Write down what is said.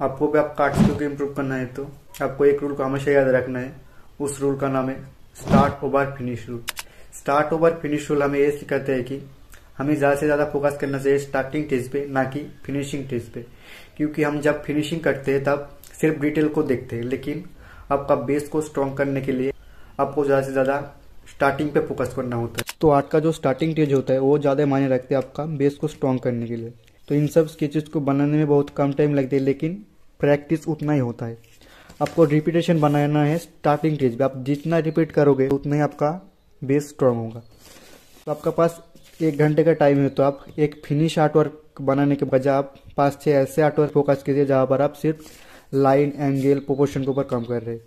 आपको भी आप कार्ड को इम्प्रूव करना है तो आपको एक रूल को हमेशा याद रखना है, उस रूल का नाम है start over finish rule start over finish rule हमें ये सिखाते हैं कि हमें ज़्यादा से ज़्यादा फोकस करना चाहिए स्टार्टिंग टेज पे, ना कि फिनिशिंग टेज पे. क्योंकि हम जब फिनिशिंग करते हैं तब सिर्फ़ डिटेल को देखते हैं, लेकिन आपका बेस को स्ट्रॉन्ग करने के लिए आपको ज़्यादा से ज़्यादा स्टार्टिंग पे फोकस करना होता है. तो आर्ट का जो स्टार्टिंग टेज होता है, वो ज़्यादा मायने रखते हैं आपका बेस को स्ट्रॉन्ग करने के लिए. तो इन सब स्केचेस को बनाने में बहुत कम टाइम लगते है, लेकिन प्रैक्टिस उतना ही होता है। आपको रिपीटेशन बनाना है स्टार्टिंग स्टेज पे। आप जितना रिपीट करोगे, उतना ही आपका बेस स्ट्रांग होगा। तो आपका पास एक घंटे का टाइम है तो आप एक फिनिश आर्ट वर्क बनाने के बजाय आप पाँच छः ऐसे आर्ट वर्क फोकस कीजिए जहाँ पर आप सिर्फ़ लाइन एंगल प्रोपोर्शन के ऊपर काम कर रहे हैं।